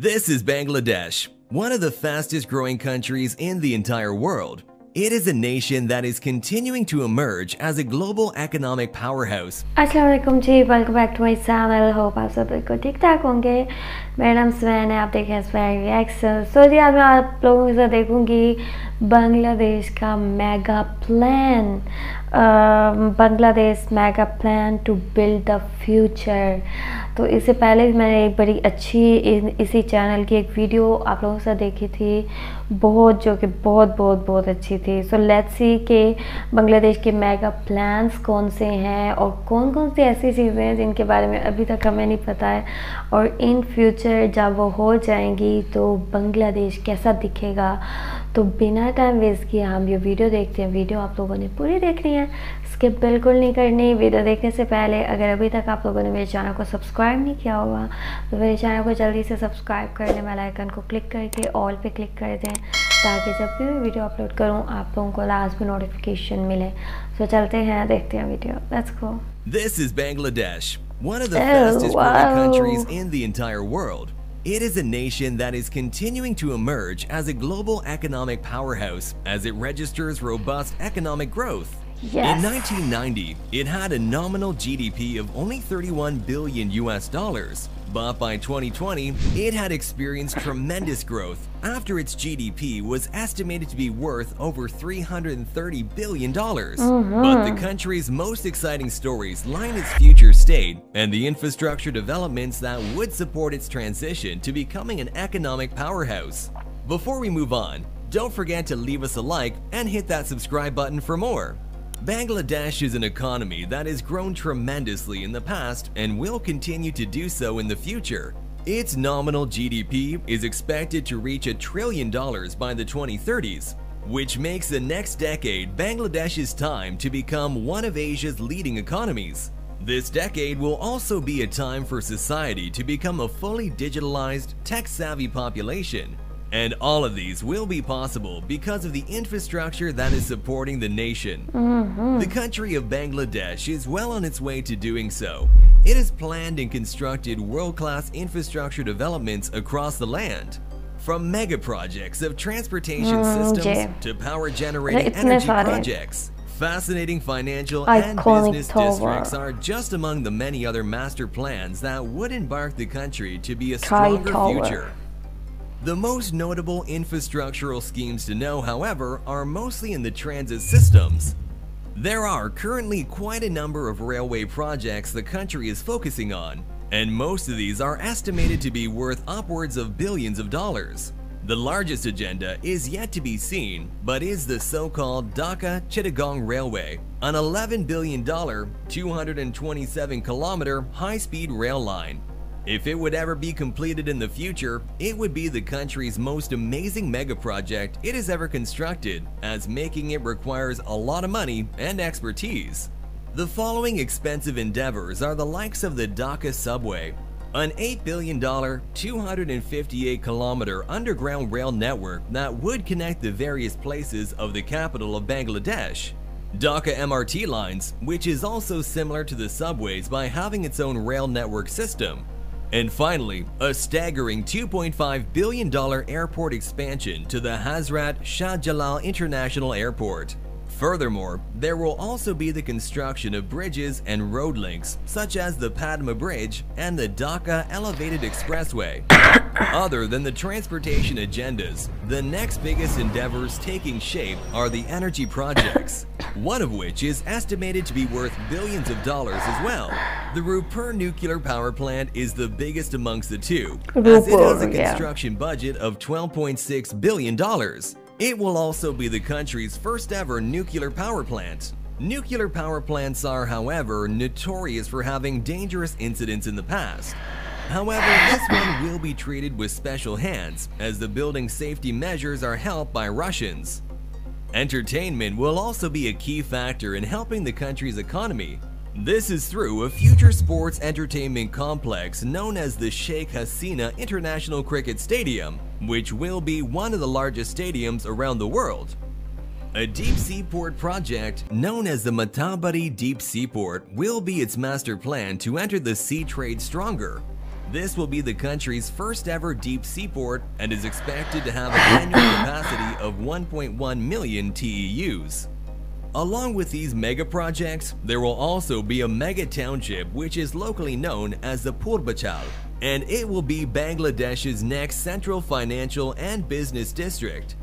This is Bangladesh, one of the fastest growing countries in the entire world. It is a nation that is continuing to emerge as a global economic powerhouse. Assalamualaikum ji, welcome back to my channel. Hope आप सब बिल्कुल ठीक ठाक होंगे. मेरा नाम सुमन है, आप देख रहे हैं सुमन रिएक्शन. सो जी आज मैं आप लोगों के साथ देखूंगी बांग्लादेश का mega plan Bangladesh mega plan to build the future तो इससे पहले मैंने एक बड़ी अच्छी इसी चैनल की एक वीडियो आप लोगों से देखी थी। बहुत, जो कि बहुत बहुत बहुत अच्छी थी। सो लेट्स सी के बांग्लादेश के मेगा प्लान्स कौन से हैं और कौन कौन सी ऐसी चीज़ें हैं जिनके बारे में अभी तक हमें नहीं पता है। और इन फ्यूचर जब वो हो जाएँगी तो बांग्लादेश कैसा दिखेगा? तो बिना टाइम वेस्ट किए हम ये वीडियो देखते हैं। वीडियो आप लोगों ने पूरी देखनी है। स्किप बिल्कुल नहीं करनी। वीडियो देखने से पहले अगर अभी तक आप लोगों ने मेरे चैनल को सब्सक्राइब नहीं किया होगा तो मेरे चैनल को जल्दी से सब्सक्राइब करने वाला आइकन को क्लिक करके ऑल पे क्लिक कर दें ताकि जब भी मैं वीडियो अपलोड करूँ आप लोगों को लास्ट में नोटिफिकेशन मिले। तो चलते हैं देखते हैं video let's go This is Bangladesh, one of the fastest growing countries in the entire world. It is a nation that is continuing to emerge as a global economic powerhouse as it registers robust economic growth. Yes. In 1990, it had a nominal GDP of only 31 billion US dollars, but by 2020, it had experienced tremendous growth after its GDP was estimated to be worth over 330 billion dollars. Mm-hmm. But the country's most exciting stories line its future state and the infrastructure developments that would support its transition to becoming an economic powerhouse. Before we move on, don't forget to leave us a like and hit that subscribe button for more. Bangladesh is an economy that has grown tremendously in the past and will continue to do so in the future. Its nominal GDP is expected to reach a trillion dollars by the 2030s, which makes the next decade Bangladesh's time to become one of Asia's leading economies. This decade will also be a time for society to become a fully digitalized, tech-savvy population and all of these will be possible because of the infrastructure that is supporting the nation. Mm -hmm. The country of Bangladesh is well on its way to doing so. It has planned and constructed world-class infrastructure developments across the land. From mega projects of transportation mm, systems to power generating energy projects, Fascinating financial Iconic and business tower. districts are just among the many other master plans that would embark the country to be a stronger future. The most notable infrastructural schemes to know, however, are mostly in the transit systems. There are currently quite a number of railway projects the country is focusing on, and most of these are estimated to be worth upwards of billions of dollars. The largest agenda is yet to be seen, but is the so-called Dhaka Chittagong Railway, an $11 billion, 227 kilometer high-speed rail line. If it would ever be completed in the future, it would be the country's most amazing mega project it has ever constructed, as making it requires a lot of money and expertise. The following expensive endeavors are the likes of the Dhaka subway, an $8 billion, 258 kilometer underground rail network that would connect the various places of the capital of Bangladesh. Dhaka MRT lines, which is also similar to the subways by having its own rail network system. And finally, a staggering $2.5 billion airport expansion to the Hazrat Shah Jalal International Airport. Furthermore, there will also be the construction of bridges and road links, such as the Padma Bridge and the Dhaka Elevated Expressway. Other than the transportation agendas, the next biggest endeavors taking shape are the energy projects, one of which is estimated to be worth billions of dollars as well. The Rooppur nuclear power plant is the biggest amongst the two, as it has a Rooppur, yeah. construction budget of $12.6 billion. It will also be the country's first ever nuclear power plant. Nuclear power plants are, however, notorious for having dangerous incidents in the past. However, this one will be treated with special hands, as the building safety measures are helped by Russians. Entertainment will also be a key factor in helping the country's economy. This is through a future sports entertainment complex known as the Sheikh Hasina International Cricket Stadium, which will be one of the largest stadiums around the world. A deep seaport project known as the Matarbari Deep Seaport will be its master plan to enter the sea trade stronger. This will be the country's first ever deep seaport and is expected to have an annual capacity of 1.1 million TEUs. Along with these mega projects, there will also be a mega township which is locally known as the Purbanchal, and it will be Bangladesh's next central financial and business district.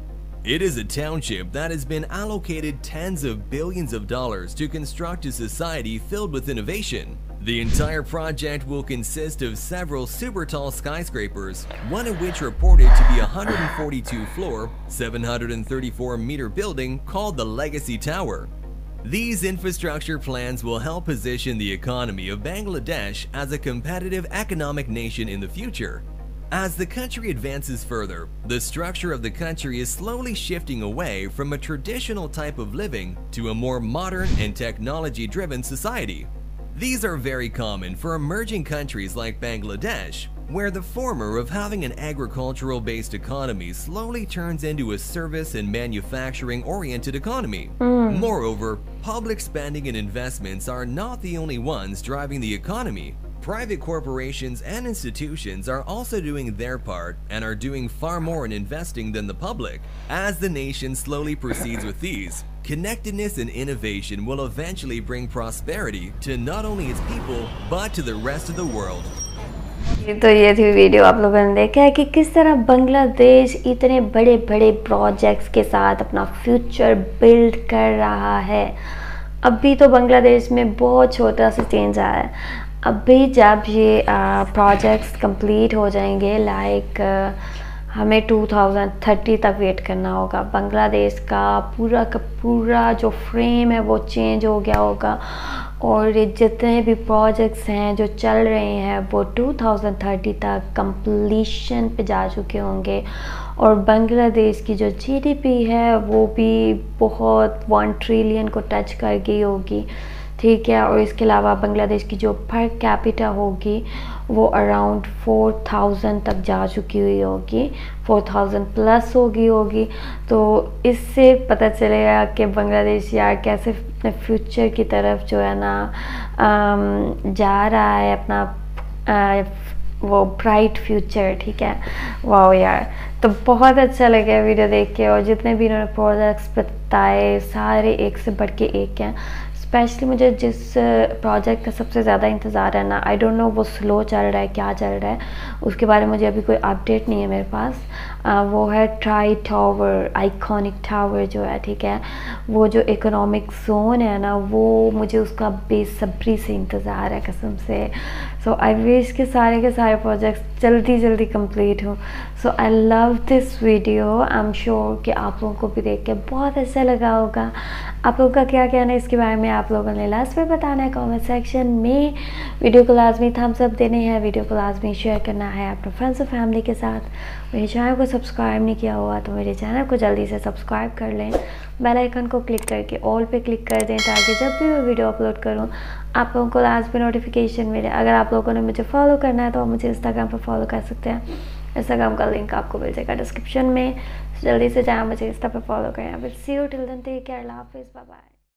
It is a township that has been allocated tens of billions of dollars to construct a society filled with innovation. The entire project will consist of several super tall skyscrapers, one of which reported to be a 142 floor, 734 meter building called the Legacy Tower. These infrastructure plans will help position the economy of Bangladesh as a competitive economic nation in the future. As the country advances further, the structure of the country is slowly shifting away from a traditional type of living to a more modern and technology-driven society. These are very common for emerging countries like Bangladesh, where the former of having an agricultural-based economy slowly turns into a service and manufacturing-oriented economy. Mm. Moreover, public spending and investments are not the only ones driving the economy. Private corporations and institutions are also doing their part and are doing far more in investing than the public. As the nation slowly proceeds with these, connectedness and innovation will eventually bring prosperity to not only its people, but to the rest of the world. तो ये थी video आप लोगों ने देखा है कि किस तरह बांग्लादेश इतने बड़े बड़े प्रोजेक्ट्स के साथ अपना फ्यूचर बिल्ड कर रहा है अभी तो बांग्लादेश में बहुत छोटा सा चेंज आया है अभी जब ये प्रोजेक्ट्स कंप्लीट हो जाएँगे लाइक हमें 2030 तक वेट करना होगा। बांग्लादेश का पूरा का पूरा जो फ्रेम है, वो चेंज हो गया होगा। और जितने भी प्रोजेक्ट्स हैं, जो चल रहे हैं, वो 2030 तक कंप्लीशन पे जा चुके होंगे। और बांग्लादेश की जो जीडीपी है, वो भी बहुत वन ट्रिलियन को टच कर गई होगी। ठीक है, और इसके अलावा बांग्लादेश की जो पर कैपिटा होगी, वो अराउंड फोर थाउज़ेंड तक जा चुकी हुई होगी फोर थाउज़ेंड प्लस होगी होगी। तो इससे पता चलेगा कि बांग्लादेश यार कैसे अपने फ्यूचर की तरफ़ जो है ना जा रहा है, अपना वो ब्राइट फ्यूचर ठीक है? वाह यार तो बहुत अच्छा लगा वीडियो देख के, और जितने भी इन्होंने प्रोडक्ट्स बताए, सारे एक से बढ़ के एक हैं। स्पेशली मुझे जिस प्रोजेक्ट का सबसे ज़्यादा इंतज़ार है ना आई डोंट नो वो स्लो चल रहा है, क्या चल रहा है, उसके बारे में मुझे अभी कोई अपडेट नहीं है मेरे पास। वो है ट्राई टावर आइकॉनिक टावर जो है, ठीक है? वो जो इकोनॉमिक जोन है ना, वो मुझे उसका बेसब्री से इंतज़ार है कसम से। सो आई विश के सारे के सारे प्रोजेक्ट्स जल्दी जल्दी कंप्लीट हो। So I love this video I am sure कि आप लोगों को भी देख के बहुत अच्छा लगा होगा। आप लोगों का क्या कहना है, इसके बारे में आप लोगों ने लास्ट में बताना है कमेंट सेक्शन में। वीडियो को लाजमी थम्स अप देने हैं वीडियो को लाजमी शेयर करना है अपने फ्रेंड्स और फैमिली के साथ। मेरे चैनल को सब्सक्राइब नहीं किया हुआ तो मेरे चैनल को जल्दी से सब्सक्राइब कर लें। बेल आइकन को क्लिक करके ऑल पे क्लिक कर दें ताकि जब भी मैं वीडियो अपलोड करूँ, आप लोगों को लास्ट में नोटिफिकेशन मिले। अगर आप लोगों ने मुझे फॉलो करना है तो आप मुझे इंस्टाग्राम पर फॉलो कर सकते हैं। इंस्टाग्राम का लिंक आपको मिल जाएगा डिस्क्रिप्शन में। जल्दी से जाए मुझे इंस्टा पर फॉलो करें। फिर see you till then take care हाफिज़ बाय बाय